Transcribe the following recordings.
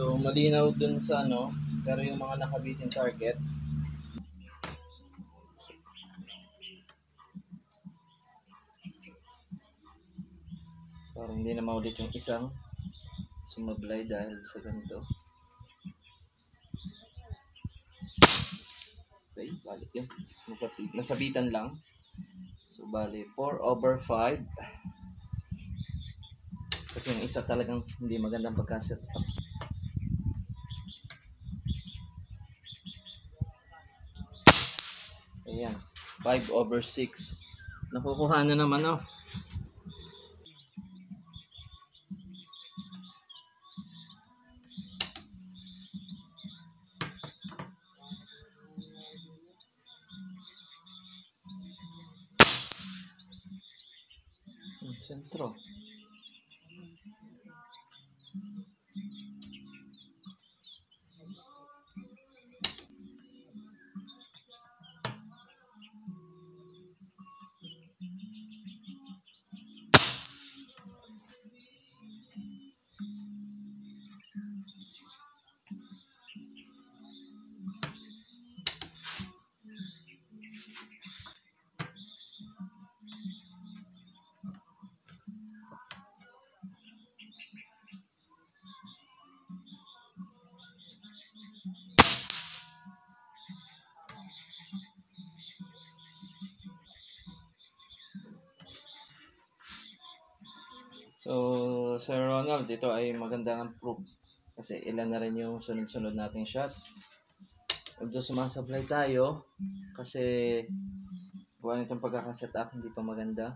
So, malinaw dun sa ano, pero yung mga nakabitin target, para hindi na maulit yung isang sumablay dahil sa ganito. Okay, balik yun. Nasabi, nasabitan lang. So, bali, 4 over 5. Kasi yung isa talagang hindi magandang pagka-set Ayan. 5 over 6. Nakukuha na naman oh. Sentro. So, Sir Ronald, ito ay magandang proof. Kasi ilan na rin yung sunod-sunod nating shots. Although sumasablay tayo, kasi buwan itong pagkakaset up, hindi pa maganda.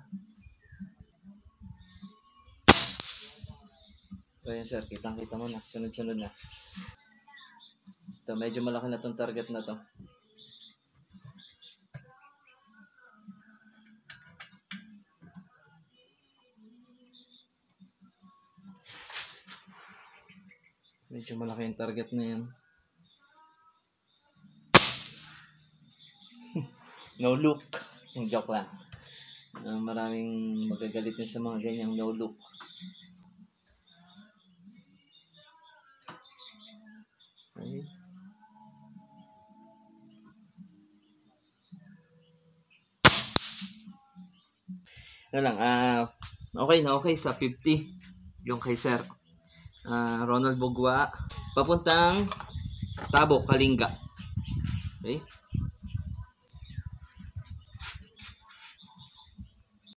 So yun sir, kitang kita mo na, sunod-sunod na. Ito, medyo malaki na tong target na to. Medyo malaki yung target na yan. no look. Yung joke lang. Ah, maraming magagalitin sa mga ganyang no look. Okay. Ano lang, ah, okay na okay sa 50 yung kay Sir ah, Ronald Bugwa papuntang Tabo, Kalinga. Okay?